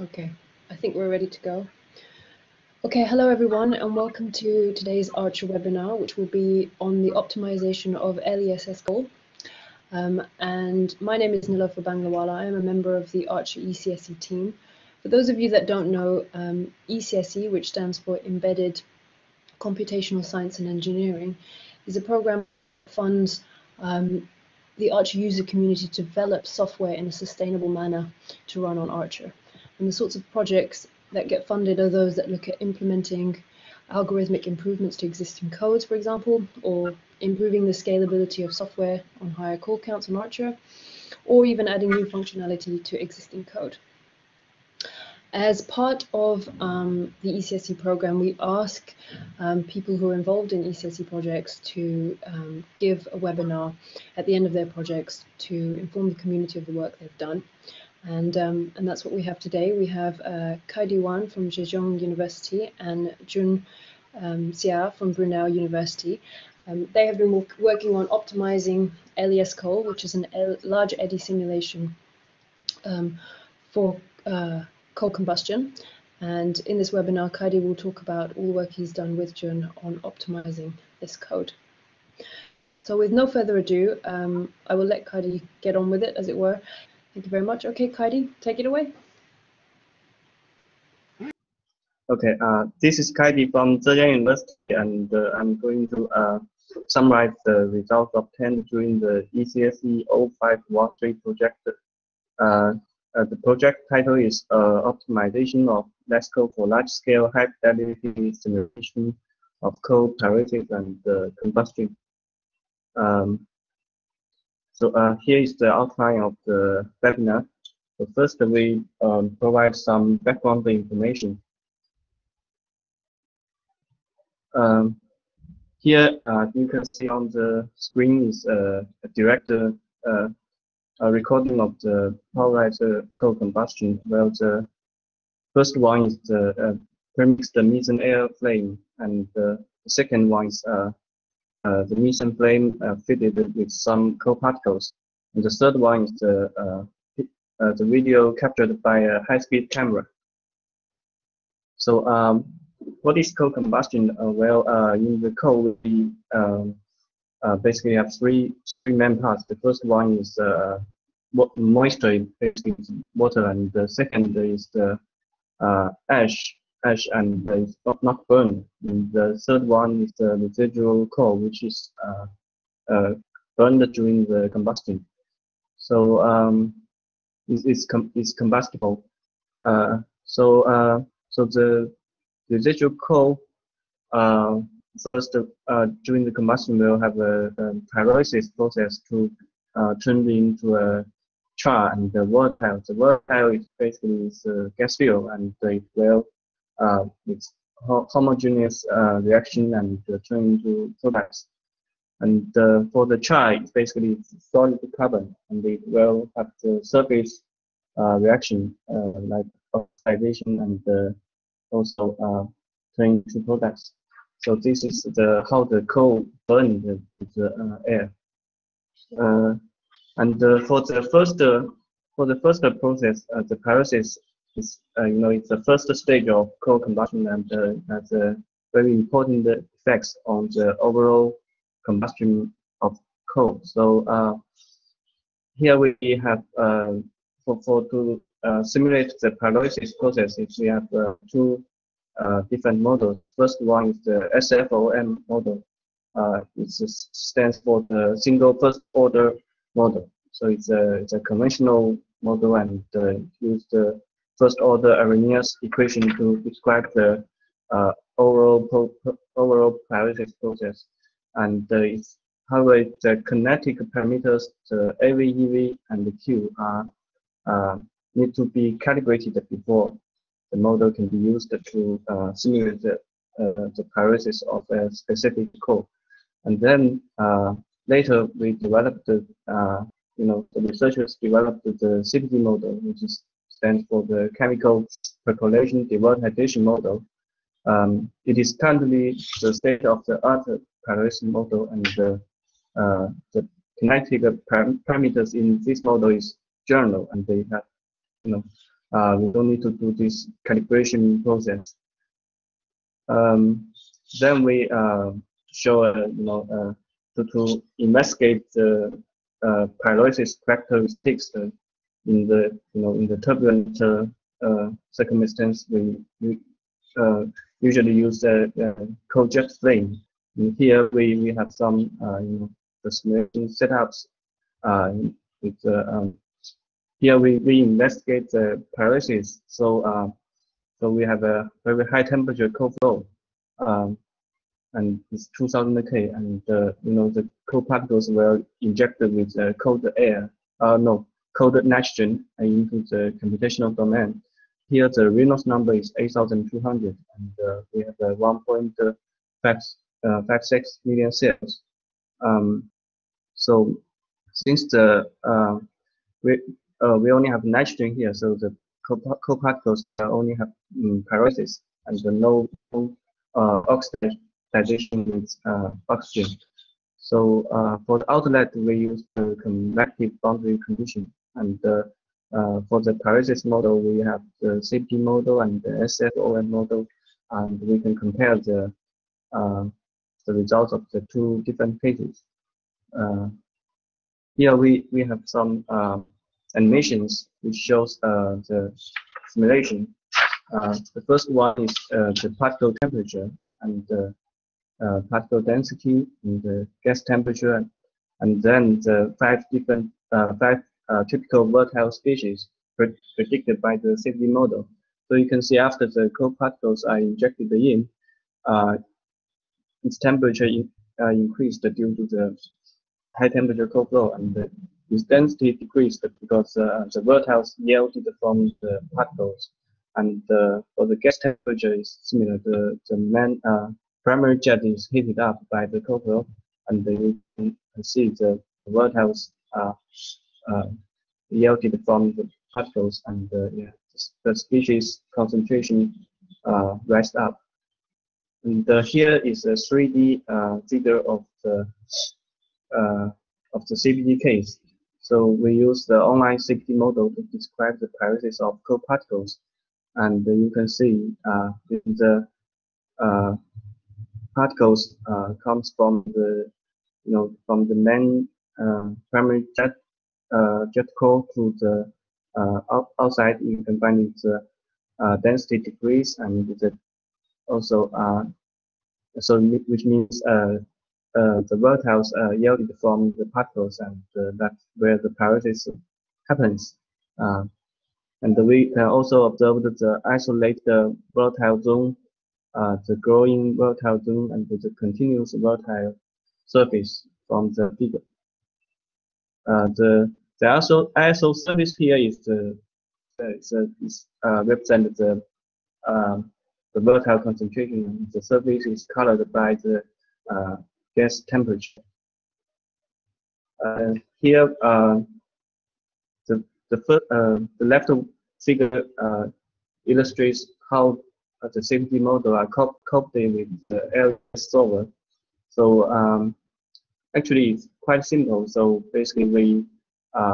Okay, I think we're ready to go. Okay, hello everyone and welcome to today's Archer webinar, which will be on the optimization of LESsCOAL. Um, and my name is Nilofer Banglawala. I am a member of the Archer ECSE team. For those of you that don't know, um, ECSE, which stands for Embedded Computational Science and Engineering, is a program that funds um, the Archer user community to develop software in a sustainable manner to run on Archer. And the sorts of projects that get funded are those that look at implementing algorithmic improvements to existing codes, for example, or improving the scalability of software on higher call counts on Archer, or even adding new functionality to existing code. As part of um, the ECSE program, we ask um, people who are involved in ECSE projects to um, give a webinar at the end of their projects to inform the community of the work they've done. And, um, and that's what we have today. We have uh, Kaidi Wan from Zhejiang University and Jun um, Xia from Brunel University. Um, they have been working on optimizing LESsCOAL, which is a large eddy simulation um, for uh, coal combustion. And in this webinar, Kaidi will talk about all the work he's done with Jun on optimizing this code. So with no further ado, um, I will let Kaidi get on with it, as it were. Thank you very much. Okay, Kaidi, take it away. Okay, uh, this is Kaidi from Zhejiang University, and uh, I'm going to uh, summarize the results obtained during the ECSE 0513 project. Uh, uh, the project title is uh, Optimization of LESsCOAL for Large-Scale High-Fidelity Simulation of Coal Pyrolysis and Combustion. Um, so uh, here is the outline of the webinar. So first, we um, provide some background information. Um, here, uh, you can see on the screen is uh, a direct uh, a recording of the pyrolyzer co-combustion, where the first one is the uh, premixed methane air flame, and the second one is uh, uh, the methane flame uh, fitted with some coal particles. And the third one is the, uh, uh, the video captured by a high-speed camera. So um, what is coal combustion? well, in the coal, we um, basically have three, three main parts. The first one is moisture, basically water, and the second is the ash ash and it's not, not burned. And the third one is the residual coal, which is uh, uh, burned during the combustion. So um, it's, it's, com it's combustible. Uh, so uh, so the residual coal uh, first uh, during the combustion will have a, a pyrolysis process to turn into a char and the volatile. The volatile is basically is gas fuel and it will uh, it's homogeneous uh, reaction and uh, turn into products. And for the char, it's basically solid carbon, and it will have the surface reaction like oxidation and also turn into products. So this is the how the coal burn the, the uh, air. Uh, and uh, for the first for the first process, the pyrolysis it's, uh, you know, it's the first stage of coal combustion and uh, has a very important effects on the overall combustion of coal. So uh, here we have uh, for, for to uh, simulate the pyrolysis process, we have uh, two different models. First one is the SFOM model. it stands for the single first order model. So it's a, it's a conventional model and used first order Arrhenius equation to describe the uh, overall overall pyrolysis process. And uh, it's, however, the kinetic parameters, the AV, EV, and the Q are uh, need to be calibrated before the model can be used to uh, simulate the, uh, the pyrolysis of a specific coal. And then uh, later we developed the, you know, the researchers developed the CPD model, which is stands for the chemical percolation devolatilization model. Um, it is currently the state of the art pyrolysis model, and the, uh, the kinetic parameters in this model is general, and they have, you know, uh, we don't need to do this calibration process. Um, then we uh, show, uh, you know, uh, to, to investigate the uh, characteristics uh, in the, you know, in the turbulent circumstance. We, we usually use the coal jet flame. And here we, we have some, you know, the simulation setups with um, here we, we investigate the pyrolysis. So uh, so we have a very high temperature co-flow, um, and it's 2000 K, and uh, you know the coal particles were injected with uh, cold air, uh, no, cold nitrogen into the computational domain. Here the Reynolds number is 8,200, and uh, we have a 1.56 uh, million cells. Um, so since the uh, we, uh, we only have nitrogen here, so the coal particles only have um, pyrolysis and no uh, oxidation with uh, oxygen. So uh, for the outlet, we use the convective boundary condition. And uh, uh, for the pyrolysis model, we have the CP model and the SFOM model, and we can compare the uh, the results of the two different cases. here we, we have some animations which shows uh, the simulation. Uh, the first one is uh, the particle temperature and the particle density and the gas temperature, and then the five different five typical volatile species predicted by the safety model. So you can see after the coal particles are injected in, uh, its temperature in, uh, increased due to the high temperature co-flow and the its density decreased because uh, the volatiles yielded from the particles. And uh, for the gas temperature is similar. The, the main uh, primary jet is heated up by the cold flow and you can see the volatiles uh, yielded from the particles and uh, yeah, the species concentration uh, rise up. And uh, here is a 3D uh, figure of the of the CFD case. So we use the online CPD model to describe the pyrolysis of coal particles. And you can see the particles uh, comes from the, you know, from the main uh, primary jet Uh, jet core to the uh, outside. You can find the density decrease and the also uh, so which means uh, uh the volatiles uh, yielded from the particles, and uh, that's where the pyrolysis happens. and we can also observe the isolated volatile zone, the growing volatile zone, and the continuous volatile surface from the figure. the the ISO, ISO surface here is the is, is uh, represent the um, the volatile concentration. The surface is colored by the uh, gas temperature. Uh, here, uh, the the, first, the left figure uh, illustrates how the CPD model are coupled with the area solver. So um, actually, it's quite simple. So basically, we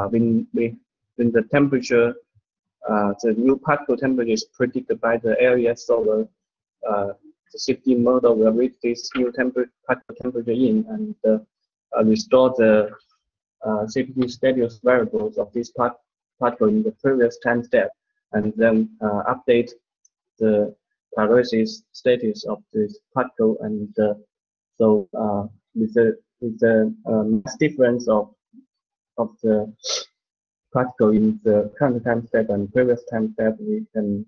when we when the temperature the new particle temperature is predicted by the area solver the CPD model will read this new temperature, particle temperature in and uh, uh, restore the uh, CPD status variables of this part, particle in the previous time step, and then uh, update the pyrolysis status of this particle. And uh, so uh, with the with the um, mass difference of of the particle in the current time step and previous time step, we can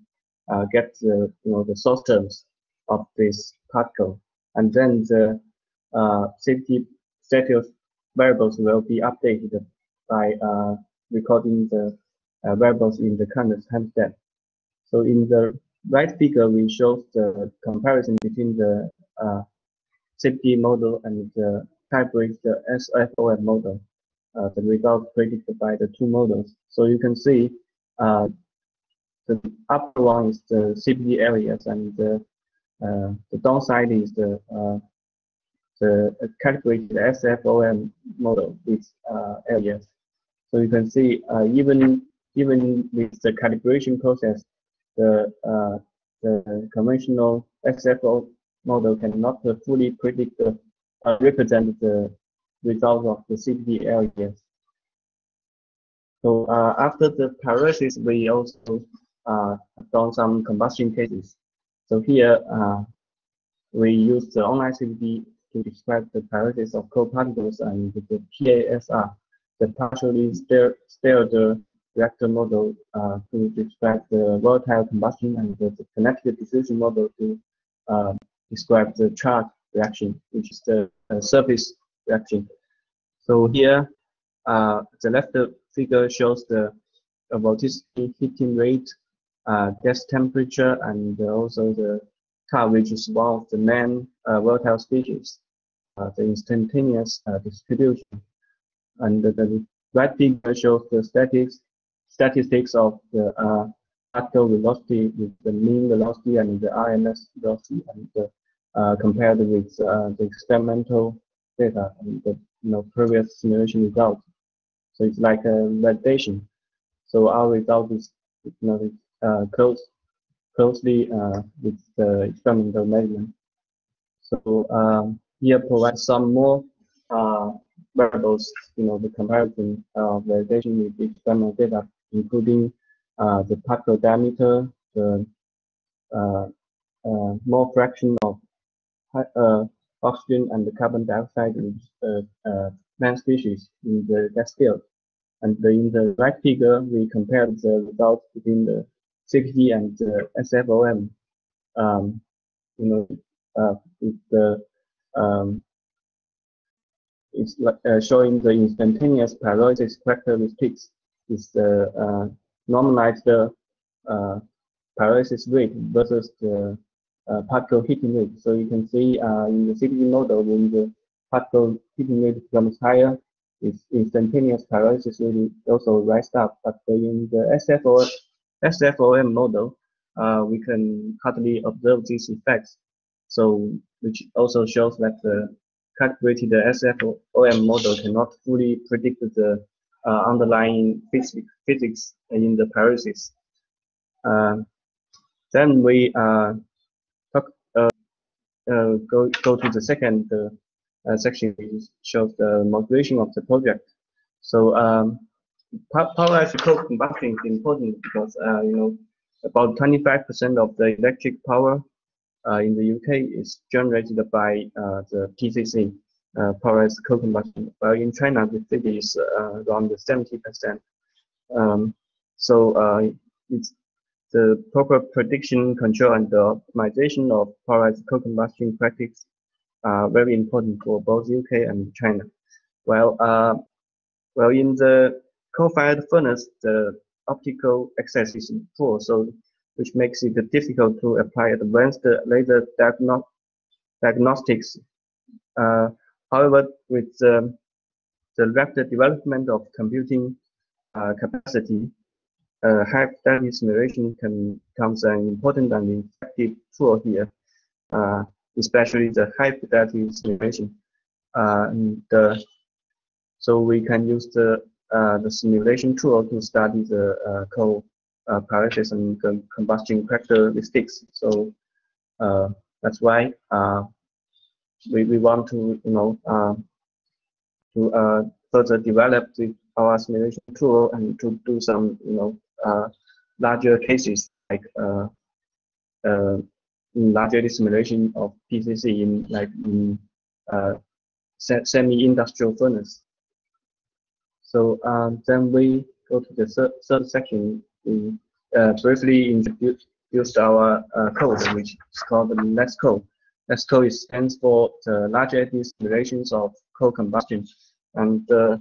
uh, get the you know the source terms of this particle. And then the uh, CPD status variables will be updated by uh, recording the uh, variables in the current time step. So in the right figure, we show the comparison between the uh, CPD model and the hybrid SFOM model, the result predicted by the two models. So you can see uh, the upper one is the CPD areas and the uh, the downside is the uh, the calculated SFOM model with uh, areas. So you can see even even with the calibration process, the uh, the conventional SFO model cannot fully predict the uh, represent the result of the CPD LES. So uh, after the pyrolysis, we also uh, done some combustion cases. So here uh, we use the online CPD to describe the pyrolysis of coal particles and the PASR, the partially stirred reactor model uh, to describe the volatile combustion and the, the connected diffusion model to uh, describe the charge reaction, which is the uh, surface reaction. So here, uh, the left figure shows the vorticity heating rate, uh, gas temperature, and also the which is one of the main uh, volatile species, uh, the instantaneous uh, distribution. And the right figure shows the statics, statistics of the particle velocity with the mean velocity and the RMS velocity, and uh, compared with uh, the experimental data and the you know, previous simulation result. So it's like a validation. So our result is you know, uh, close, closely uh, with the experimental measurement. So um, here provides some more uh, variables, you know, the comparison of validation with experimental data, including uh, the particle diameter, the uh, uh, mole fraction of uh, oxygen and the carbon dioxide in uh, plant species in the gas field. And in the right figure, we compared the results between the CPD and the SFOM. Um, you know, uh, with um, it's uh, showing the instantaneous pyrolysis characteristics is the uh, normalized uh, pyrolysis rate versus the uh, particle heating rate. So you can see uh, in the CPD model, when the particle heating rate becomes higher, its instantaneous pyrolysis will also rise up. But in the SFO, SFOM model, uh, we can hardly observe these effects. So, which also shows that the calibrated SFOM model cannot fully predict the uh, underlying physics, physics in the pyrolysis. Uh, then we uh, uh, go go to the second uh, uh, section, which shows the motivation of the project. So um, pulverized coal combustion is important because you know about 25% of the electric power uh, in the UK is generated by uh, the PCC, uh, pulverized coal combustion. While in China, the figure is around 70%. Um, so it's the proper prediction, control, and the optimization of pulverized coal combustion practice are very important for both UK and China. Well, uh, well, in the coal-fired furnace, the optical access is poor, so which makes it difficult to apply advanced laser diagno diagnostics. Uh, however, with um, the rapid development of computing uh, capacity, uh, high-fidelity simulation can becomes an important and effective tool here, uh, especially the high-fidelity simulation. Uh, and so we can use the uh, the simulation tool to study the uh, coal uh, pyrolysis and combustion characteristics. So that's why we, we want to you know to further develop the, our simulation tool and to do some you know larger cases like uh, uh, larger simulation of PCC in like in semi-industrial furnace. So um, then we go to the third, third section. We uh, briefly introduced our uh, code, which is called the. LESsCOAL stands for the large eddy simulations of coal combustion, and uh,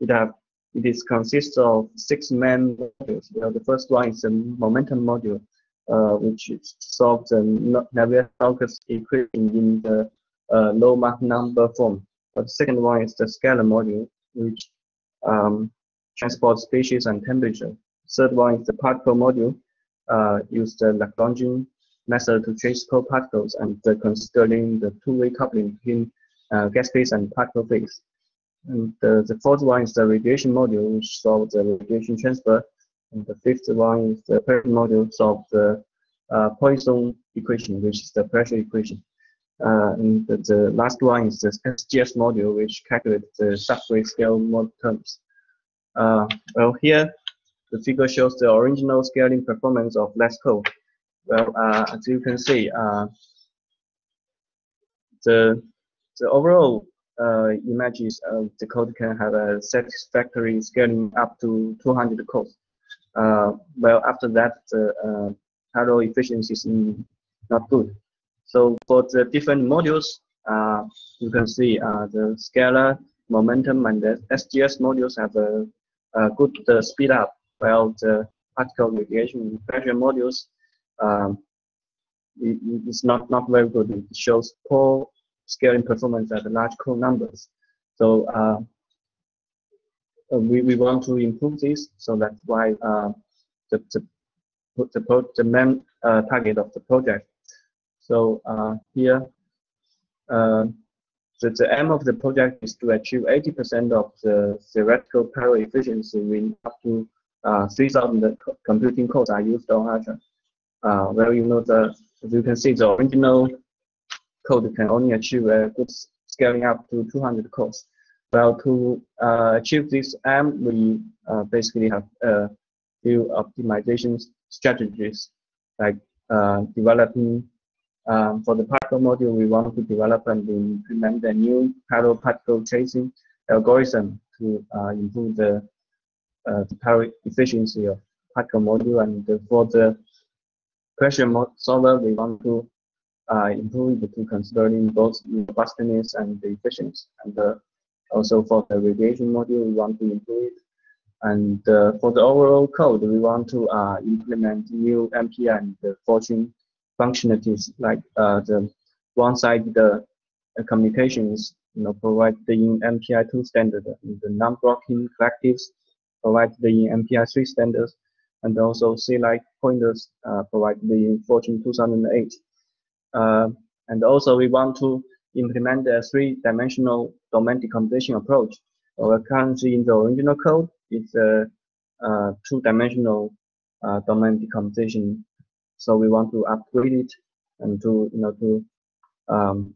it have it is consists of six main modules. The first one is the momentum module, uh, which solves the Navier-Stokes equation in the uh, low Mach number form. But the second one is the scalar module, which um, transports species and temperature. Third one is the particle module, uh, the Lagrangian method to trace coal particles and considering the two-way coupling between uh, gas phase and particle phase. And the, the fourth one is the radiation module, which solves the radiation transfer And the fifth one is the pressure module solve the uh, Poisson equation, which is the pressure equation. Uh, and the, the, last one is the SGS module, which calculates the subgrid scale terms. Uh, well, here the figure shows the original scaling performance of LESsCOAL. Well, uh, as you can see, uh, the the overall uh, images of the code can have a satisfactory scaling up to 200 cores. Uh, well, after that, the uh, parallel efficiency is not good. So for the different modules, uh, you can see uh, the scalar, momentum, and the SGS modules have a, a good uh, speed up, while the particle radiation pressure modules um, it, it's not, not very good. It shows poor scaling performance at large core numbers. So uh, uh, we, we want to improve this, so that's why uh, the, the, the, the main uh, target of the project. So uh, here, uh, the, the aim of the project is to achieve 80% of the theoretical parallel efficiency when up to 3,000 computing cores are used on Archer. well, you know, the, as you can see, the original code can only achieve a good scaling up to 200 cores. Well, to uh, achieve this aim, we uh, basically have a few optimization strategies, like uh, developing um, for the particle module, we want to develop and implement a new parallel particle tracing algorithm to uh, improve the, uh, the parallel efficiency of particle module. And for the pressure solver, we want to uh, improve it to considering both robustness and the efficiency. And uh, also for the radiation module, we want to improve it. And uh, for the overall code, we want to uh, implement new MPI and the Fortran functionalities like uh, the one-sided uh, communications, you know, provided in MPI2 standard, the non-blocking collectives provided in MPI3 standards, and also C-like pointers provided in Fortran 2008. Uh, and also we want to implement a three-dimensional domain decomposition approach. Uh, currently in the original code, it's a, a two-dimensional uh, domain decomposition. So we want to upgrade it and to you know to um,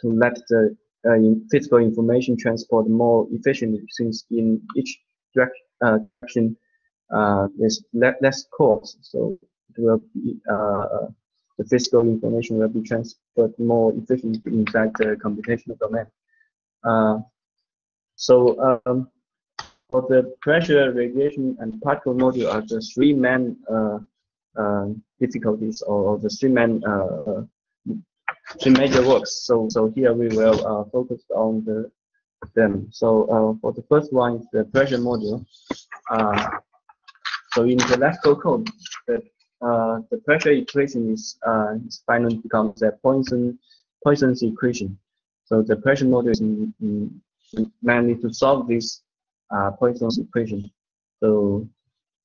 to let the uh, in physical information transport more efficiently since in each uh, direction uh, there's le less cores so it will be uh, the physical information will be transferred more efficiently inside the computational domain. Uh, so um, for the pressure, radiation, and particle module are the three main uh, uh, difficulties or, the three main uh, three major works. So so here we will uh, focus on the them. So uh, for the first one is the pressure module. so in the LESsCOAL code, uh, the pressure equation is, uh, finally becomes a Poisson Poisson's equation. So the pressure module is in, in, mainly to solve this uh, Poisson's equation. So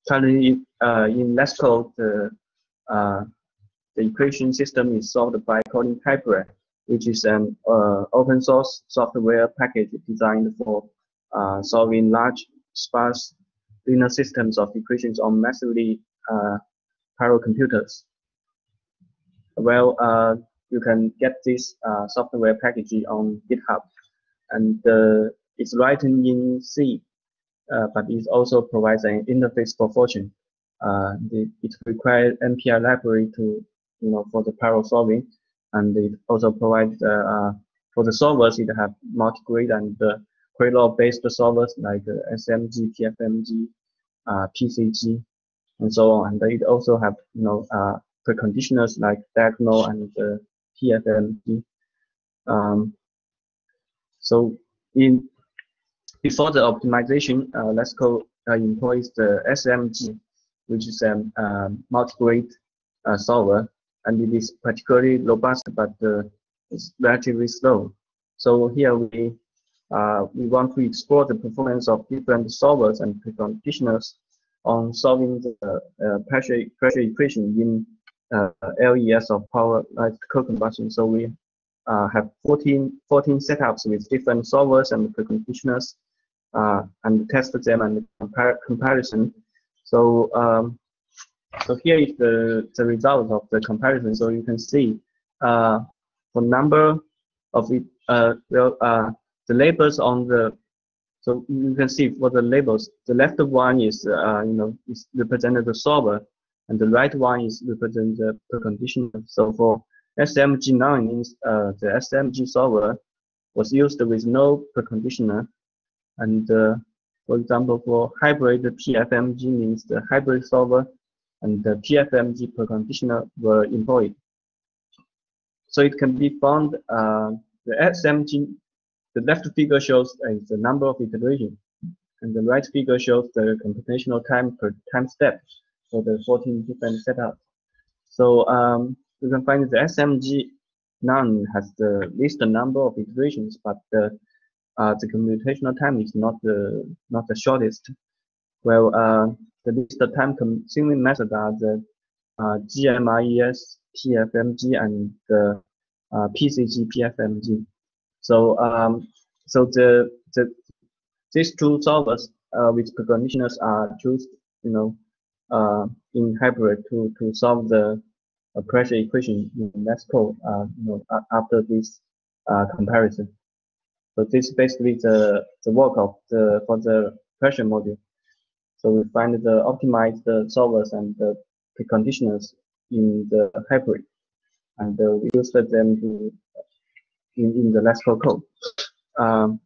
currently uh, in LESsCOAL, the uh, the equation system is solved by calling hypre, which is an uh, open source software package designed for uh, solving large sparse linear systems of equations on massively uh, parallel computers. Well, uh, you can get this uh, software package on GitHub, and uh, it's written in C, uh, but it also provides an interface for Fortran. Uh, it requires MPI library to, you know, for the parallel solving, and it also provides for the solvers. It have multi-grid and uh, Krylov-based solvers like SMG, PFMG, PCG, and so on. And they also have, you know, uh, preconditioners like diagonal and uh. Um, so in before the optimization, uh, LESsCOAL uh, employs the SMG, which is a um, multi-grid uh, solver, and it is particularly robust, but uh, it's relatively slow. So here we uh, we want to explore the performance of different solvers and preconditioners on solving the uh, pressure pressure equation in uh, LES of power like co-combustion. So we uh, have 14, 14 setups with different solvers and preconditioners and test them and compare comparison. So um, so here is the the result of the comparison. So you can see uh, for number of it uh, well uh, the labels on the so you can see for the labels the left one is uh, you know is represented the solver and the right one is represent the preconditioner. So for SMG none means uh, the SMG solver was used with no preconditioner and uh, for example, for hybrid PFMG means the hybrid solver and the PFMG preconditioner were employed. So it can be found uh, the SMG, the left figure shows uh, the number of iterations, and the right figure shows the computational time per time step for the 14 different setups. So um, you can find the SMG none has the least number of iterations, but the uh, the computational time is not the not the shortest. Well, uh, the least time consuming method are the uh, GMRES PFMG and the uh, PCG PFMG. So um, so the the these two solvers uh, with preconditioners are used, you know, uh, in hybrid to to solve the uh, pressure equation in Mexico, uh, you know, after this uh, comparison. So this is basically the, the work of the for the pressure module. So we find the optimized solvers and the preconditioners in the hybrid, and uh, we use them to in, in the LESsCOAL code. Um,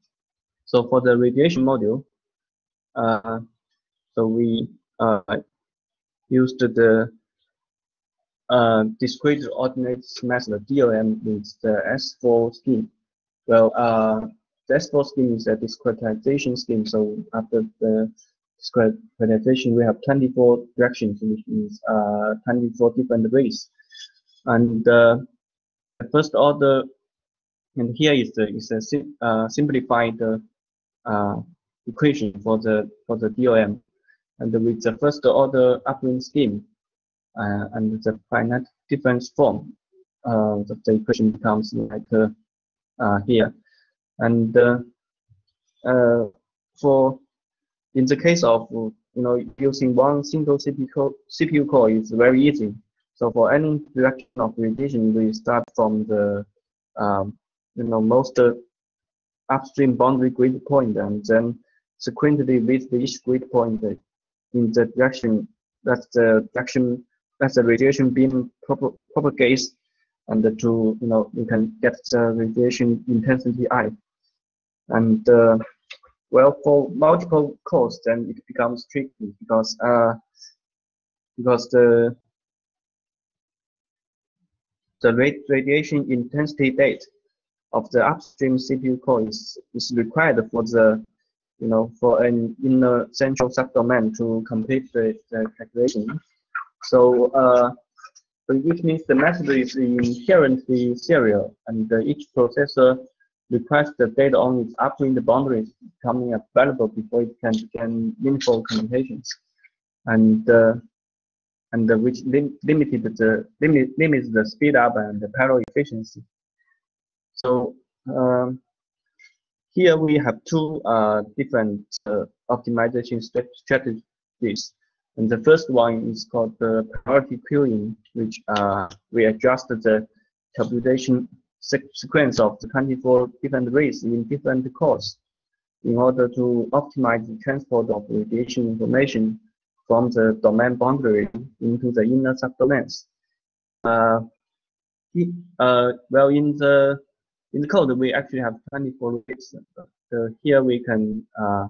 so for the radiation module, uh, so we uh, used the uh, discrete ordinates method DOM with the S4 scheme. Well, uh, the S4 scheme is a discretization scheme. So after the discretization, we have 24 directions, which means uh, 24 different ways. And uh, the first order, and here is the is a uh, simplified uh, equation for the for the DOM, and with the first order upwind scheme, uh, and the finite difference form, uh, the equation becomes like uh, here. And for in the case of you know using one single CPU core, CPU core is very easy. So for any direction of radiation, we start from the um, you know most upstream boundary grid point and then sequentially visit each grid point in the direction that the direction that's the radiation beam prop propagates and to you know you can get the radiation intensity I. And uh, well, for multiple cores, then it becomes tricky because uh, because the the radiation intensity date of the upstream CPU core is, is required for the you know for an inner central subdomain to complete the, the calculation. So uh, which means the method is inherently serial, and uh, each processor requests the data on its upwind boundaries becoming available before it can begin meaningful communications, and uh, and uh, which lim limited the limit limits the speed up and the parallel efficiency. So um, here we have two uh, different uh, optimization strategies. And the first one is called the priority queuing, which uh, we adjust the computation sequence of the 24 different rays in different cores in order to optimize the transport of radiation information from the domain boundary into the inner subdomains. Uh, uh, well, in the in the code, we actually have 24 rays. Uh, here we can, uh,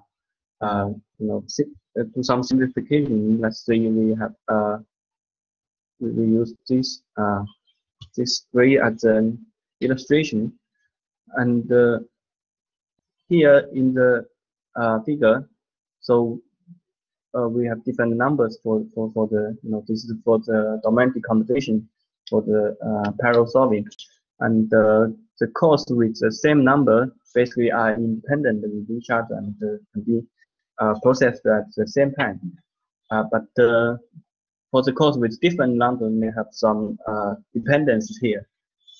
uh, you know, uh, do some simplification. Let's say we have uh, we, we use this uh, this gray as an illustration, and uh, here in the uh, figure, so uh, we have different numbers for, for for the you know this is for the domain decomposition for the uh, parallel solving, and uh, the cost with the same number basically are independent with each other and uh, can be uh, processed at the same time. Uh, but for the cores with different number may have some dependencies here.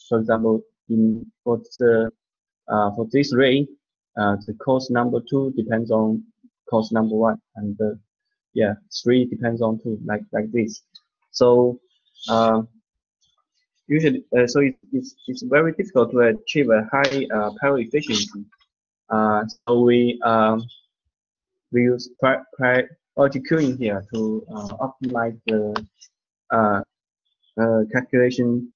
For example, in for the for this ray, the course number two depends on course number one, and yeah, three depends on two, like like this. So uh, usually, uh, so it, it's it's very difficult to achieve a high uh, parallel efficiency. Uh, so we um, we use priority queuing here to uh, optimize the uh, uh, calculation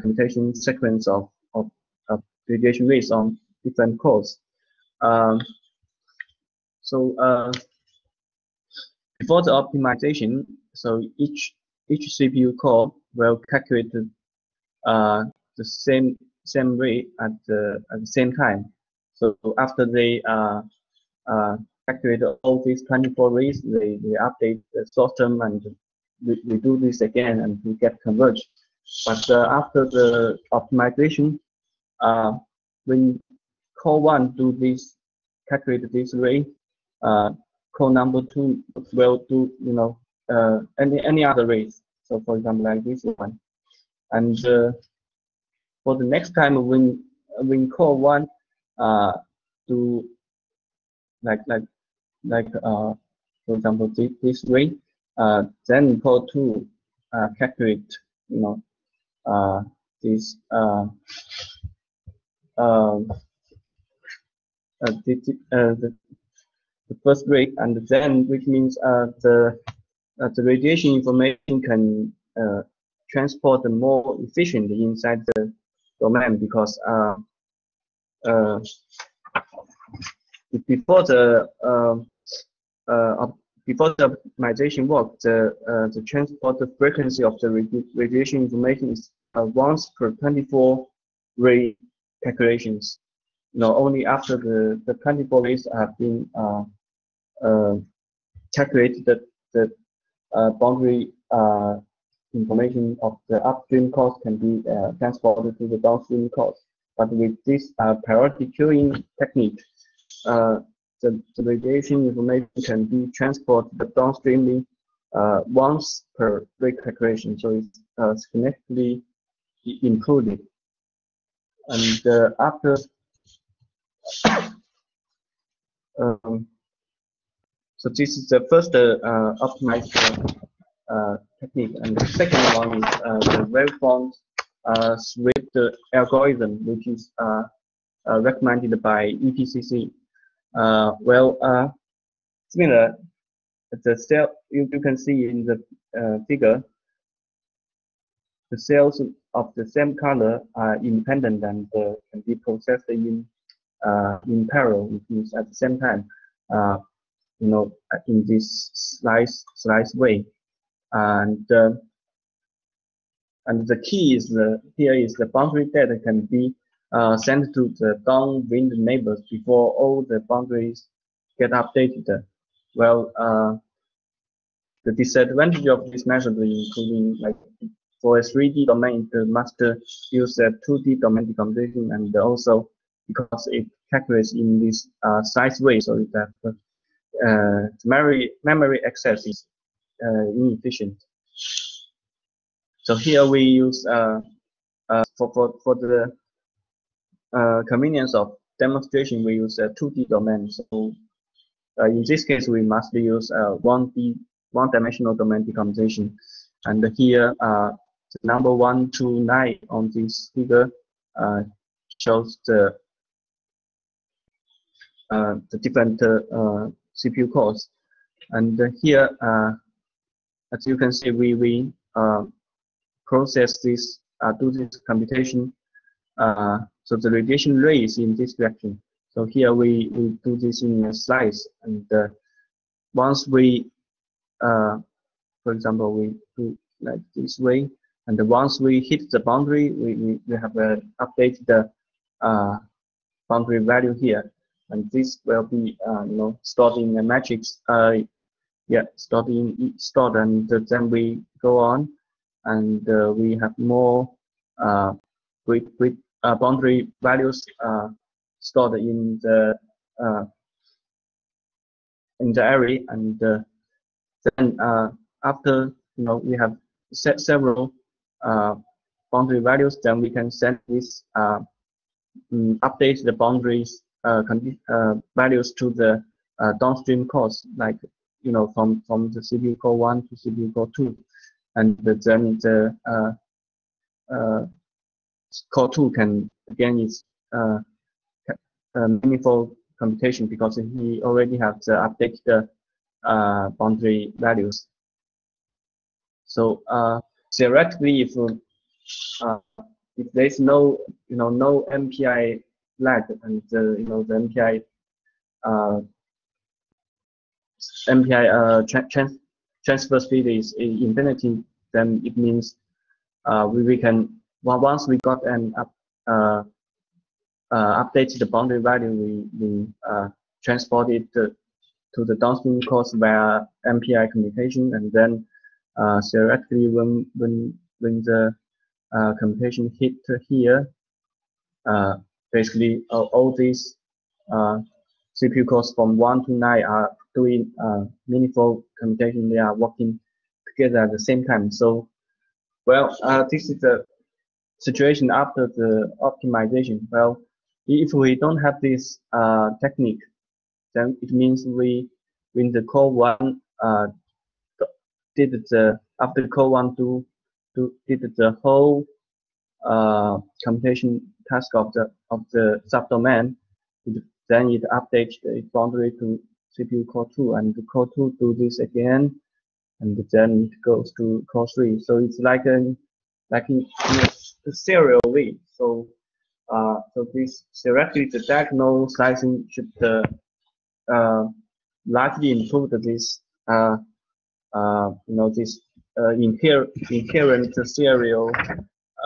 computation sequence of, of, of radiation rates on different cores. Um, so before the optimization, so each each CPU core will calculate the, uh, the same same rate at the at the same time. So after they uh, uh, calculate all these 24 rates, they, they update the source term and we, we do this again and we get converged. But uh, after the optimization, uh, when core one do this, calculate this rate, uh, core number two will do, you know, uh, any any other rates. So for example, like this one. And uh, for the next time when when call one uh, do like like like uh, for example this, this rate, uh, then core two uh, calculate you know uh, this uh, um, uh, the, uh, the, the first rate and then which means uh, the uh, the radiation information can uh, transport more efficiently inside the domain because uh, uh, before the um, before the optimization work, the the transport the frequency of the radiation information is once per 24 ray calculations. You only after the the 24 rays have been uh, uh, calculated, the the boundary uh, information of the upstream cost can be uh, transported to the downstream cost. But with this uh, priority queuing technique, uh, the, the radiation information can be transported downstreamly uh, once per rate calculation, so it's uh, significantly included. And uh, after um, so this is the first uh, optimized uh, technique, and the second one is uh, the wavefront uh, sweep algorithm, which is uh, uh, recommended by EPCC. Uh, well, uh, similar, the cell you, you can see in the uh, figure, the cells of the same color are independent and uh, can be processed in uh, in parallel, which means at the same time, uh, you know, in this slice slice way, and and the key is the here is the boundary data can be uh, sent to the downwind neighbors before all the boundaries get updated. Well, uh, the disadvantage of this method including like for a 3D domain, the must use a 2D domain decomposition and also because it calculates in this uh, size way, so that uh, memory memory access is uh, inefficient. So here we use uh, uh, for for for the uh, convenience of demonstration, we use a 2D domain. So uh, in this case, we must use a 1D, one-dimensional domain decomposition. And here, the number 129 on this figure shows the the different CPU cores. And here, as you can see, we we process this, do this computation so the radiation ray is in this direction. So here we, we do this in a slice and uh, once we, uh, for example, we do like this way and once we hit the boundary, we, we, we have uh, updated the uh, boundary value here and this will be uh, you know stored in a matrix uh, yeah stored in stored and then we go on and uh, we have more uh, with with uh, boundary values uh, stored in the uh, in the array, and then uh, after you know we have set several uh, boundary values, then we can send this um, update the boundaries uh, uh, values to the uh, downstream cores like you know, from from the CPU core one to CPU core two, and then the uh, uh, core two can again is uh, meaningful computation because he already have the updated uh, boundary values. So uh, theoretically, if uh, if there's no you know no MPI lag and the you know the MPI uh, MPI uh, tra trans transfer speed is infinity, then it means uh, we, we can well, once we got an up, uh, uh, updated the boundary value, we, we uh, transport it to, to the downstream cores via MPI communication, and then uh, theoretically, when when when the uh, computation hit here, uh, basically all, all these uh, CPU cores from 1 to 9 are doing uh, meaningful computation. They are working together at the same time. So, well, uh, this is the situation after the optimization. Well, if we don't have this uh, technique, then it means we, when the core one uh, did the after core one do, do did the whole uh, computation task of the of the subdomain, then it updates the boundary to CPU core two, and the core two do this again, and then it goes to core three. So it's like a like in a serial way. So uh, so this theoretically the diagonal slicing should uh, uh, largely improve this uh, uh, you know this uh, inher inherent serial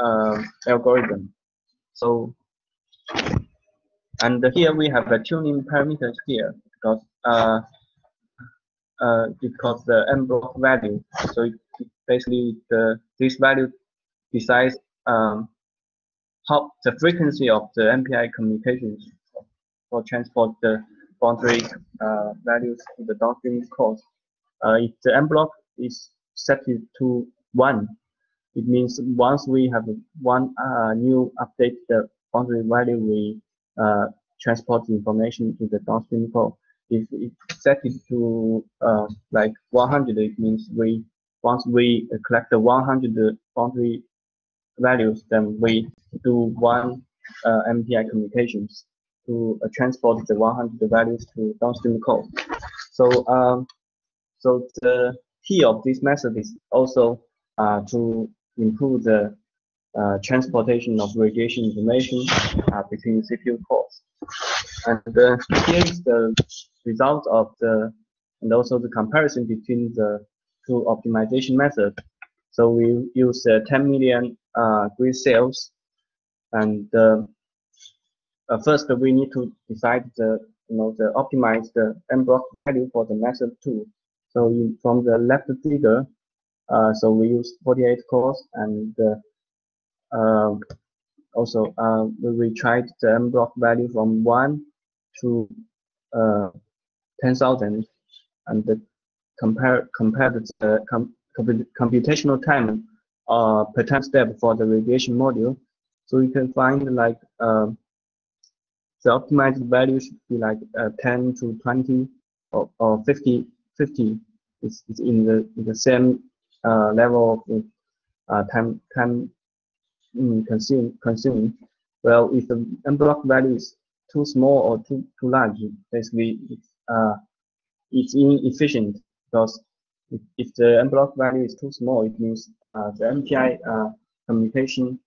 uh, algorithm. So and here we have the tuning parameters here because uh, uh, because the m block value. So basically the this value decides um, how the frequency of the MPI communications for transport the boundary uh, values to the downstream cores. Uh, if the m block is set to one, it means once we have one uh, new update the boundary value, we uh, transport information to the downstream core. If it set it to uh, like 100, it means we once we collect the 100 boundary values, then we do one uh, MPI communications to uh, transport the 100 values to downstream code. So, um, so the key of this method is also uh, to improve the transportation of radiation information uh, between CPU cores. And uh, here is the result of the, and also the comparison between the two optimization methods. So we use 10 million uh, grid cells. And uh, uh, first, we need to decide the you know the optimize the n block value for the method two. So in, from the left figure, uh, so we use 48 cores and uh, also uh, we tried the n block value from one to 10,000 and the compare compared the com computational time uh, per time step for the radiation module. So you can find like uh, the optimized value should be like uh, 10 to 20 or, or 50, 50 is, is in the in the same uh, level of uh, time time consume consume. Well, if the n block value is too small or too too large, basically it's uh, it's inefficient because if, if the n block value is too small, it means uh, the MPI uh, communication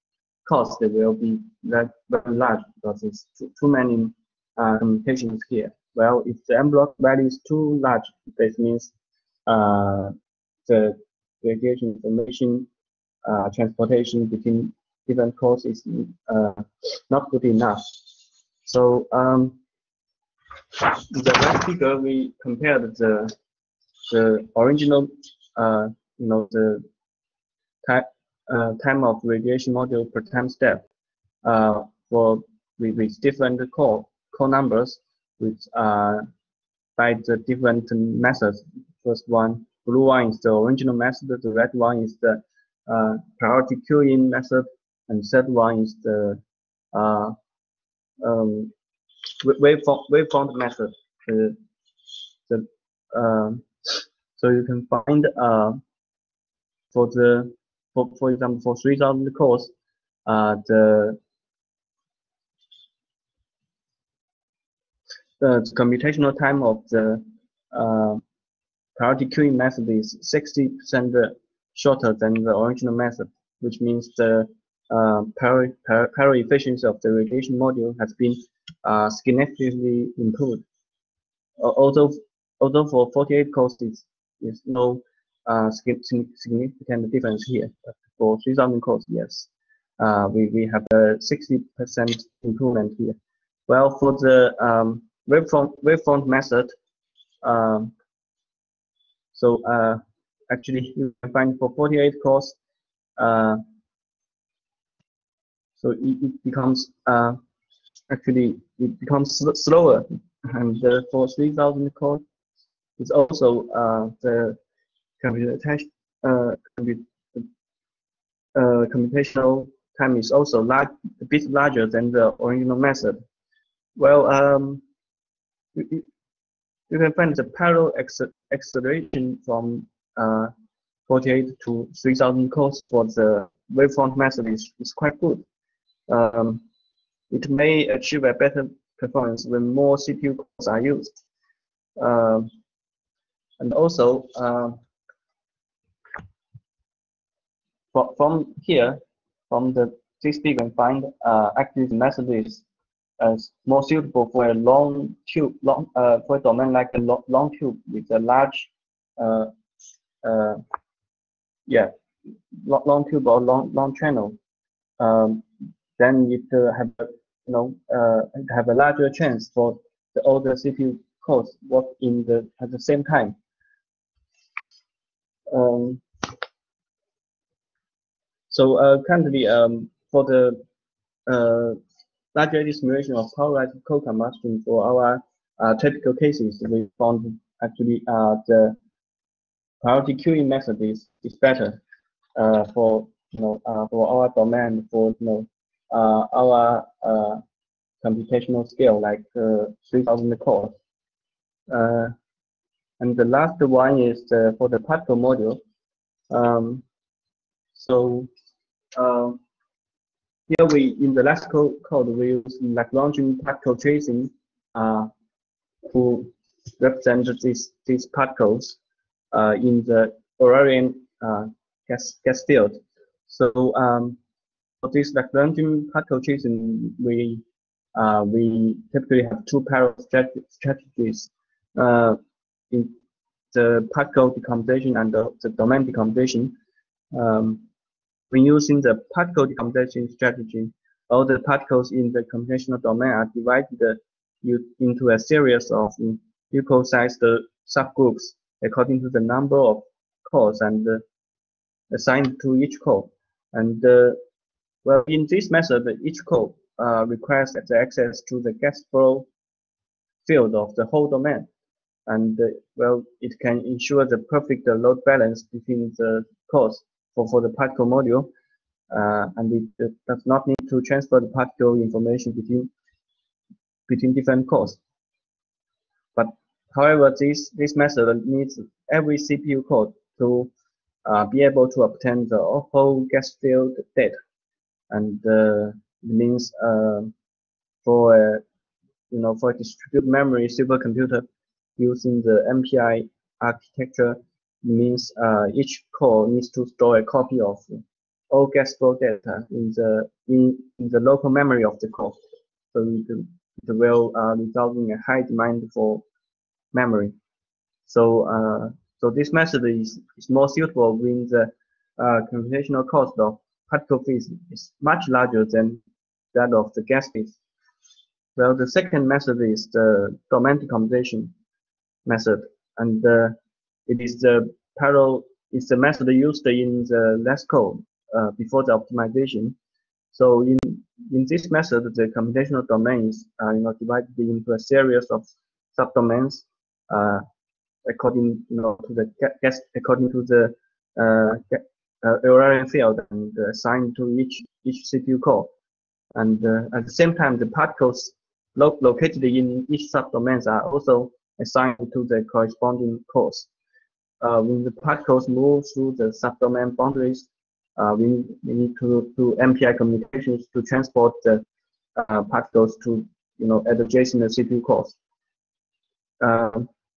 cost will be very, large because it's too, too many uh, communications here. Well, if the n block value is too large, this means uh, the radiation information uh, transportation between different cores is uh, not good enough. So um, the last figure we compared the the original, uh, you know, the time, uh, time of radiation module per time step uh, for with, with different core core numbers with uh, by the different methods. First one, blue one is the original method. The red one is the uh, priority queuing method, and third one is the uh, um, wavefront wavefront method. The the um, So you can find uh, for the for for example for 3000 cores, uh, the the computational time of the uh, priority queuing method is 60% shorter than the original method, which means the uh, power, power, power efficiency of the radiation module has been uh, significantly improved. although, although for 48 cores, is is no uh, significant difference here. But for 3000 cores, yes, uh, we, we have a 60% improvement here. Well, for the um, wavefront, wavefront method, um, so uh, actually you can find for 48 cores, uh, so it, it becomes uh, actually it becomes sl slower, and for 3000 cores, it's also uh, the computation uh, uh, computational time is also large, a bit larger than the original method. Well, um, you, you can find the parallel acceleration from uh, 48 to 3000 cores for the wavefront method is, is quite good. Um, it may achieve a better performance when more CPU cores are used. Um, and also, uh, from here, from the this we can find uh, active is as more suitable for a long tube, long uh, for a domain like a long, long tube with a large, uh, uh, yeah, long, long tube or long long channel. Um, then it uh, have you know uh, have a larger chance for the older CPU cores work in the at the same time. Um, so uh, currently, um, for the uh, large simulation of polarized co-combustion for our uh, typical cases, we found actually uh, the priority queuing method is, is better uh, for you know for our domain for you know our uh, computational scale like 3000 cores. and the last one is for the particle module. Um, so um, here we, in the LESsCOAL code, code we use Lagrangian particle tracing uh, to represent these, these particles uh, in the Eulerian uh, gas, gas field. So um, for this Lagrangian particle tracing, we uh, we typically have two parallel strategies uh, in the particle decomposition and the, the domain decomposition. Um, when using the particle decomposition strategy, all the particles in the computational domain are divided into a series of equal-sized subgroups according to the number of cores and uh, assigned to each core. And uh, well, in this method, each core uh, requires the access to the gas flow field of the whole domain. And uh, well, it can ensure the perfect load balance between the cores for, for the particle module. Uh, and it, it, does not need to transfer the particle information between between different cores. But however, this this method needs every CPU core to uh, be able to obtain the whole gas field data, and uh, means uh, for you know for distributed memory supercomputer using the MPI architecture means uh, each core needs to store a copy of all gas flow data in the in, in the local memory of the core. So it, it will uh, result in a high demand for memory. So uh, so this method is, is more suitable when the uh, computational cost of particle phase is much larger than that of the gas phase. Well, the second method is the domain decomposition method, and uh, it is the parallel is the method used in the LESsCOAL uh, before the optimization. So in in this method, the computational domains are you know divided into a series of subdomains uh, according you know to the guess according to the uh, uh, field and assigned to each each CPU core. And uh, at the same time, the particles lo located in each subdomains are also assigned to the corresponding cores. uh, when the particles move through the subdomain boundaries, uh, we, we need to do MPI communications to transport the uh, particles to, you know, adjacent CPU cores.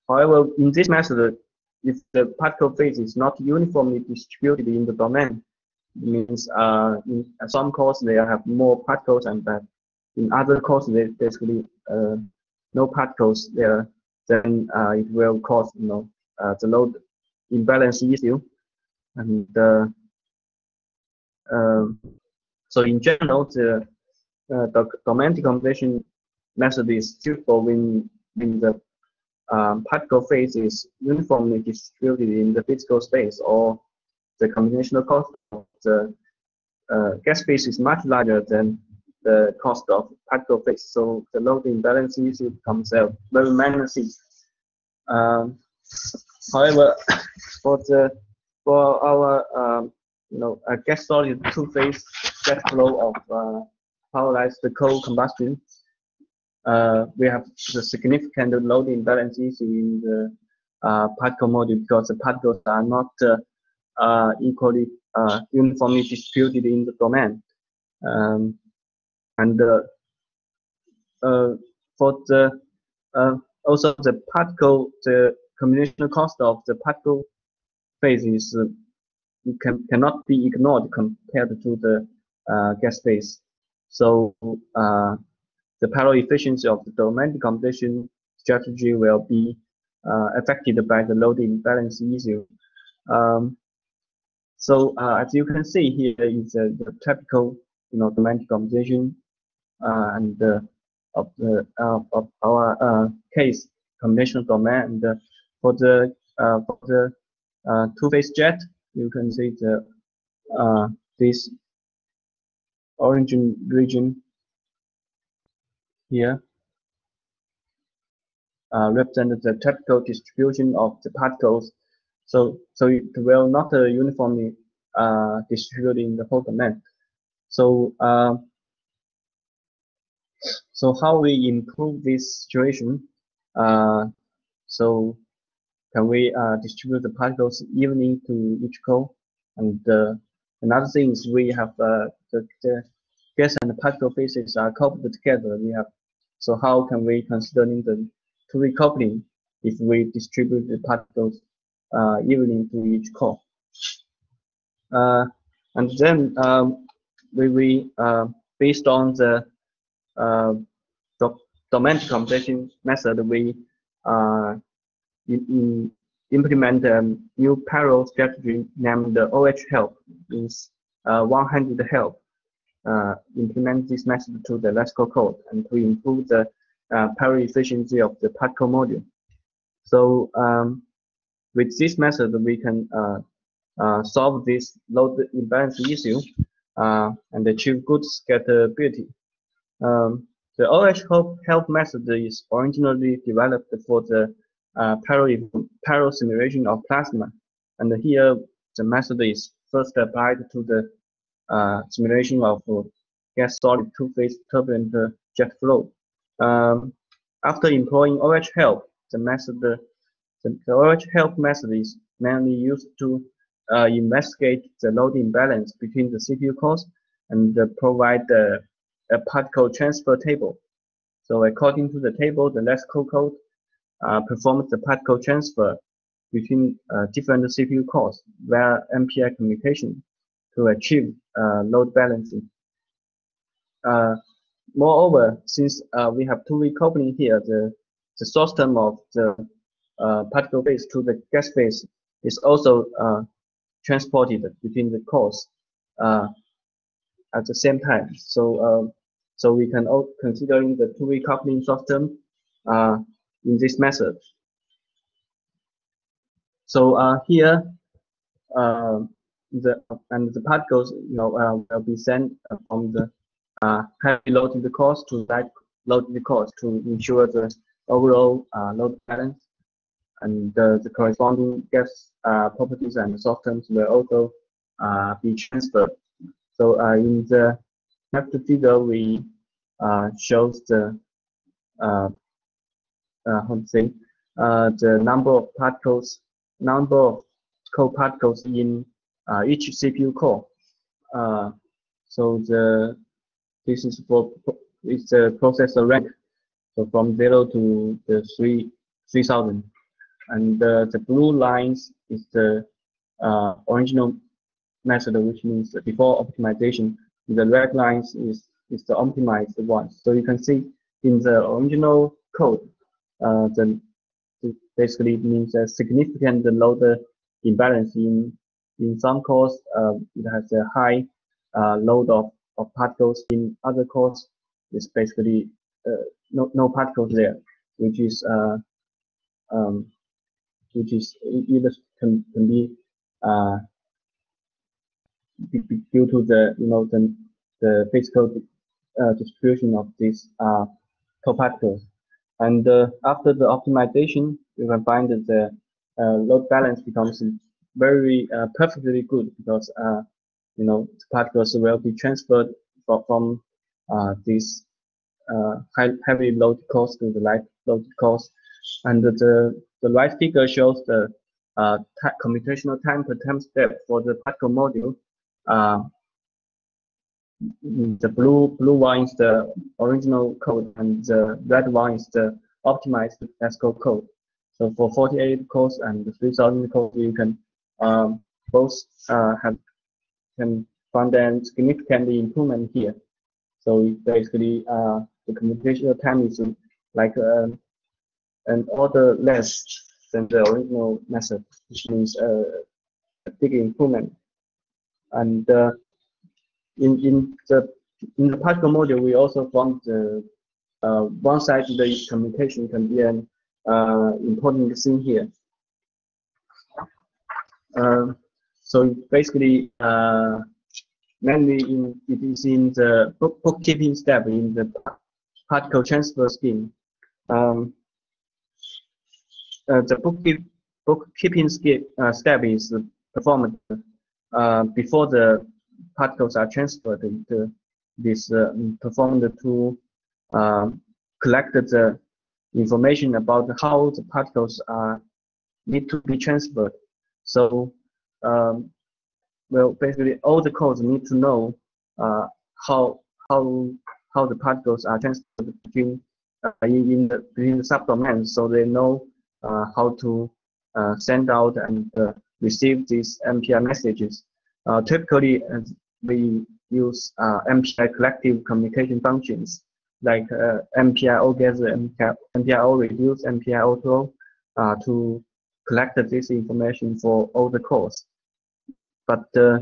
However, in this method, if the particle phase is not uniformly distributed in the domain, it means uh, in some cores they have more particles and that in other cores they basically uh, no particles there, then uh, it will cause you know uh, the load imbalance issue. And uh, um, so in general, the, uh, the domain decomposition method is suitable when, when the um, particle phase is uniformly distributed in the physical space or the computational cost of the uh, gas phase is much larger than the cost of particle phase. So the load imbalance issue becomes a very minor thing. Um, however, for the for our um, you know gas solid two-phase gas flow of uh, pulverized coal combustion, uh, we have the significant load imbalance issue in the uh, particle module because the particles are not uh, uh equally uh, uniformly distributed in the domain. Um, and uh, for the also the particle, the combinational cost of the particle phase is can, cannot be ignored compared to the gas phase. So the parallel efficiency of the domain decomposition strategy will be uh, affected by the load imbalance issue. Um, so uh, as you can see here is uh, the typical you know domain decomposition uh, and of the uh, of our uh, case combinational domain. And for the for the two-phase jet, you can see the this orange region here uh, represent the typical distribution of the particles. So, so it will not uh, uniformly uh, distribute in the whole domain. So, uh, so how we improve this situation? Uh, so, can we uh, distribute the particles evenly to each core? And uh, another thing is we have the, the gas and the particle phases are coupled together. We have so how can we consider the two-way coupling if we distribute the particles uh, evenly to each core? Uh, and then um, we, we uh, based on the uh, domain decomposition method, we uh, in, in implement a new parallel strategy named the OH help, means uh, 100 help implement this method to the LESsCOAL code and to improve the uh, power efficiency of the particle module. So um, with this method, we can uh, uh solve this load imbalance issue uh, and achieve good scalability. Um, the OH help, help method is originally developed for the uh, parallel, parallel simulation of plasma. And here, the method is first applied to the uh, simulation of gas solid two-phase turbulent jet flow. Um, after employing OH help, the method, the, the OH help method is mainly used to uh, investigate the load imbalance between the CPU cores and uh, provide a particle transfer table. So according to the table, the LESsCOAL code uh, performs the particle transfer between uh, different CPU cores via MPI communication to achieve uh, load balancing. Uh, moreover, since uh, we have two-way coupling here, the, the source term of the particle phase to the gas phase is also transported between the cores at the same time. So um, so we can all considering the two-way coupling system uh, in this method. So uh, here, uh, the and the particles you know uh, will be sent from the uh, heavy loaded cores to light loaded cores to ensure the overall uh, load balance and the corresponding gas uh, properties and source terms will also uh, be transferred. So uh, in the next figure, we shows the how to say the number of particles number of coal particles in uh, each CPU core. Uh, so the this is for it's the processor rank. So from zero to the three three thousand, and the the blue lines is the uh, original method, which means before optimization. The red lines is is the optimized one. So you can see in the original code, uh, the basically means a significant load imbalance in in some cores. Uh, it has a high uh, load of, of particles. In other cores, it's basically uh, no no particles there, which is uh, um, which is either can can be uh, due to the you know the the physical uh, distribution of these uh, coal particles. And uh, after the optimization, you can find that the uh, load balance becomes very uh, perfectly good because uh, you know particles will be transferred from, from this high, heavy load cores to the light load cores. And the, the right figure shows the computational time per time step for the particle module the blue blue one is the original code and the red one is the optimized Haskell code. So for 48 cores and 3000 cores, you can um, both uh, have can find a significant improvement here. So basically, uh, the computational time is like uh, an order less than the original method, which means uh, a big improvement. And uh, in in the in the particle module, we also found the uh, one-sided communication can be an uh, important thing here. Uh, so basically, uh, mainly in it is in the book, bookkeeping step in the particle transfer scheme. Um, uh, the bookkeep, bookkeeping uh, step is performed before the particles are transferred this uh, performed to uh, collect the information about how the particles are need to be transferred. So, um, well, basically all the codes need to know uh, how how how the particles are transferred between uh, in, the between the subdomains, so they know uh, how to uh, send out and uh, receive these MPI messages. Uh, typically, we use MPI collective communication functions like MPI gather, MPI, MPI reduce, MPI auto uh, to collect this information for all the cores. But uh,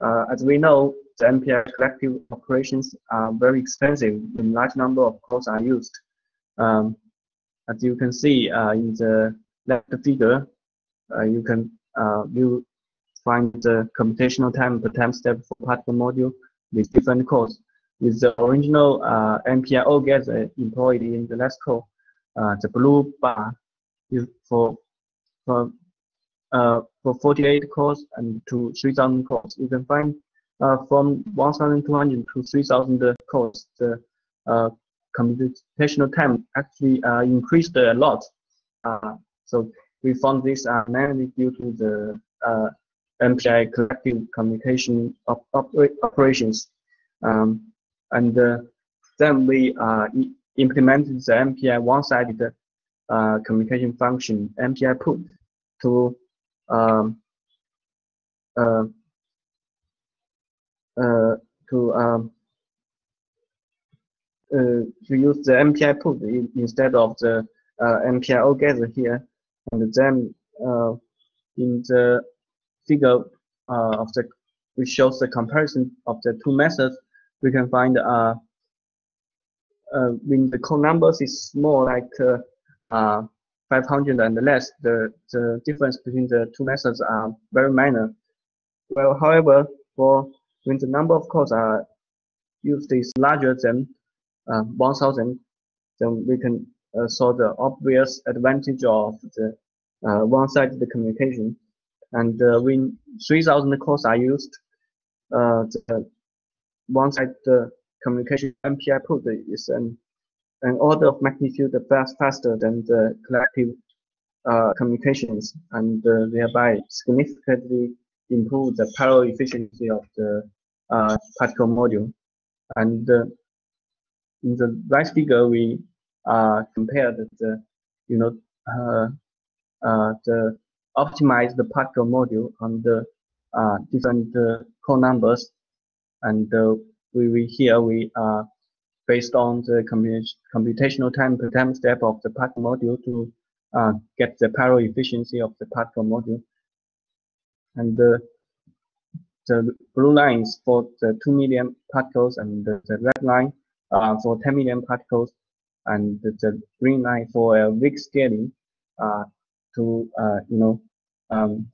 uh, as we know, the MPI collective operations are very expensive when large number of cores are used. Um, as you can see uh, in the left figure, uh, you can view find the computational time per time step for part particle module with different cores. With the original uh, MPI all gather employed in the LESsCOAL code, uh, the blue bar is for for uh, for 48 cores and to 3000 cores. You can find uh, from 1200 to 3000 cores, the uh, computational time actually uh, increased a lot. Uh, so we found this uh, mainly due to the uh, MPI collective communication op operations. Um, and then we implemented the MPI one-sided communication function, MPI put, to um, uh, uh, to um, uh, to use the MPI put instead of the MPI all gather here, and then in the figure uh, of the which shows the comparison of the two methods, we can find uh, uh, when the code numbers is more like uh, uh 500 and less, the, the difference between the two methods are very minor. Well, however, for when the number of cores are used is larger than uh, 1000, then we can uh, saw the obvious advantage of the uh, one-sided communication. And uh, when 3000 cores are used, uh, the one-sided communication MPI put is an, an order of magnitude fast, faster than the collective uh, communications and uh, thereby significantly improve the parallel efficiency of the uh, particle module. And uh, in the right figure, we uh, compared the, you know, uh, the optimized particle module on the different core numbers, and we, we here we are based on the computational time per time step of the particle module to uh, get the parallel efficiency of the particle module. And the, the blue lines for the 2 million particles and the, the red line uh, for 10 million particles and the, the green line for a weak scaling uh, to, uh, you know, um,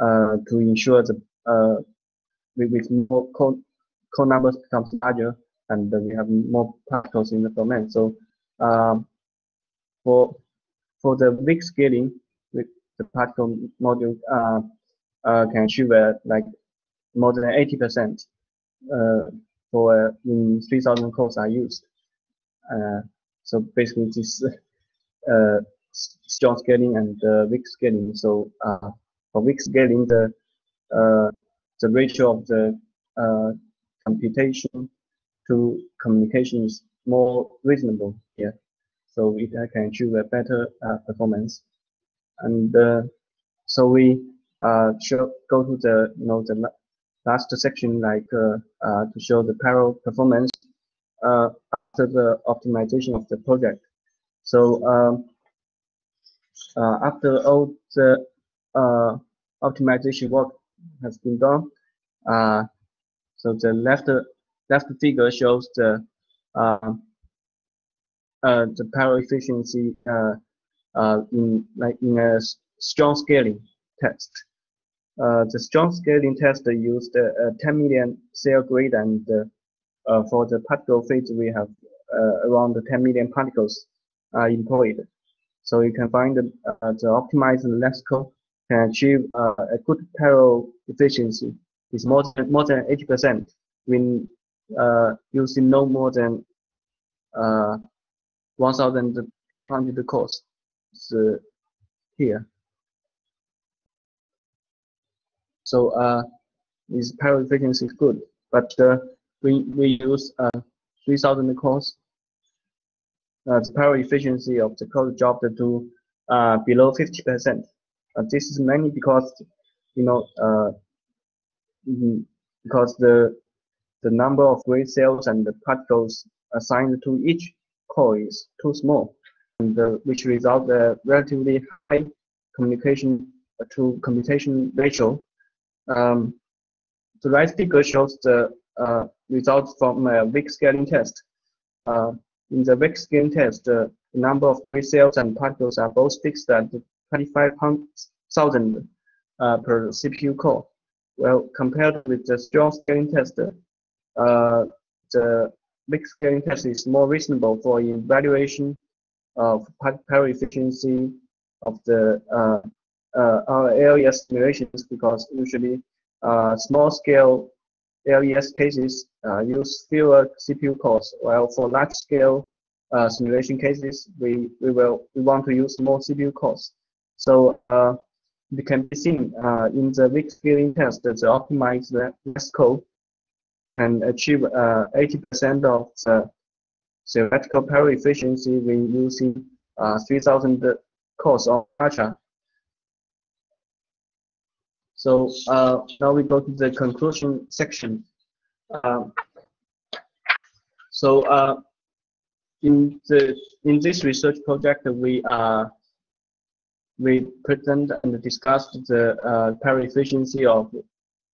uh, to ensure the uh, with, with more core, core numbers becomes larger and we have more particles in the domain. So um, for for the weak scaling, the particle module uh, uh, can achieve uh, like more than 80% uh, for in 3000 cores are used. Uh, so basically this uh, strong scaling and weak scaling. So for weak scaling, the the ratio of the computation to communication is more reasonable here. So it can achieve a better uh, performance. And uh, so we uh, show, go to the you know the last section like uh, uh, to show the parallel performance uh, after the optimization of the project. So um, after all the optimization work has been done, so the left left figure shows the uh, uh, the power efficiency uh, uh, in like in a strong scaling test. Uh, the strong scaling test used uh, 10 million cell grid and uh, for the particle phase we have around 10 million particles employed. So you can find the, the optimized LESsCOAL can achieve a good parallel efficiency. It's more than more than 80% when uh, using no more than uh, 1,200 cores so here. So uh, this parallel efficiency is good, but uh, we, we use uh, 3,000 cores. Uh, the parallel efficiency of the code dropped to uh, below 50%. Uh, this is mainly because, you know, uh, mm-hmm, because the the number of gray cells and the particles assigned to each core is too small, and uh, which result a relatively high communication uh, to computation ratio. Um, the right figure shows the uh, results from a weak scaling test. Uh, in the weak scaling test, uh, the number of gray cells and particles are both fixed at 25,000 uh, per CPU core. Well, compared with the strong scaling test, uh, the weak scaling test is more reasonable for evaluation of parallel efficiency of the uh, uh, LES simulations because usually uh, small scale LES cases uh, use fewer CPU cores, while for large scale uh, simulation cases, we, we will we want to use more CPU cores. So uh, it can be seen in the weak scaling test that the optimized LESsCOAL and achieve 80% uh, of the theoretical power efficiency when using uh, 3000 cores of Archer. So uh, now we go to the conclusion section. Um, so uh, in the in this research project, we uh, we present and discussed the uh, parallel efficiency of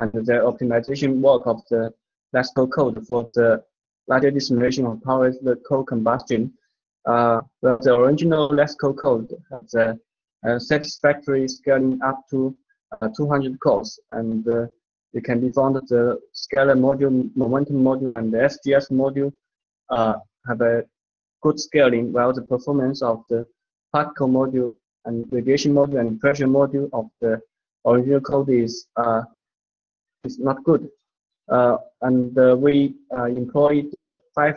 and the optimization work of the LESsCOAL code for the large-eddy simulation of powered co-combustion. Uh, well, the original LESsCOAL code has a, a satisfactory scaling up to uh, 200 cores, and uh, it can be found that the scalar module, momentum module, and the SGS module uh, have a good scaling, while the performance of the particle module and radiation module and pressure module of the original code is uh, is not good. Uh, and uh, we uh, employed five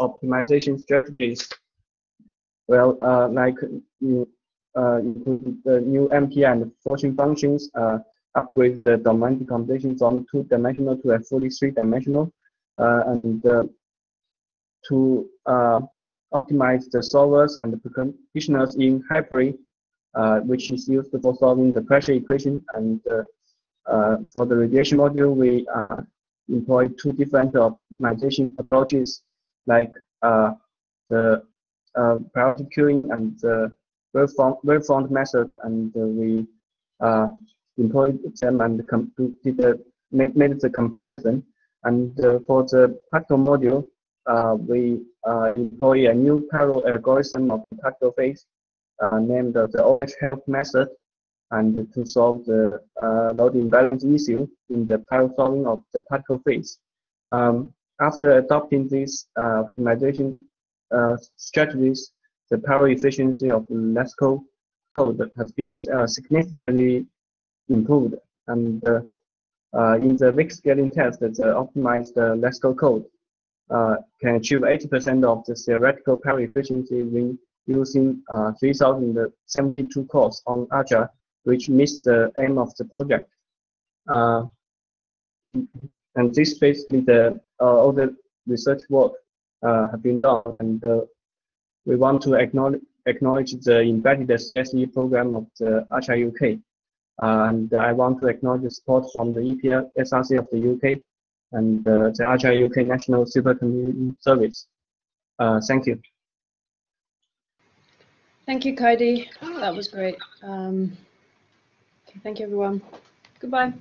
optimization strategies. Well, like uh, include the new MPI and forcing functions, uh, upgrade the domain decomposition from two-dimensional to a fully three-dimensional, uh, and uh, to uh, optimize the solvers and the preconditioners in hypre, uh, which is used for solving the pressure equation. And for the radiation module, we employ two different optimization approaches, like the priority queuing and the wavefront method, and we employed them and completed the, made the comparison. And uh, for the practical module, uh, we uh, employ a new parallel algorithm of the practical phase named the OH help method and to solve the uh, load imbalance issue in the solving of the particle phase. Um, after adopting these uh, optimization uh, strategies, the power efficiency of the LESsCOAL code has been significantly improved. And uh, uh, in the weak scaling test, the optimized LESsCOAL code uh, can achieve 80% of the theoretical power efficiency when using 3,072 cores on Archer, which meets the aim of the project. and this basically the all the research work have been done, and we want to acknowledge acknowledge the embedded SE program of the Archer UK. Uh, and I want to acknowledge the support from the EPSRC of the UK and uh, the Archer UK National Supercomputing Service. Uh, thank you. Thank you, Kaidi. That was great. Um, thank you, everyone. Goodbye.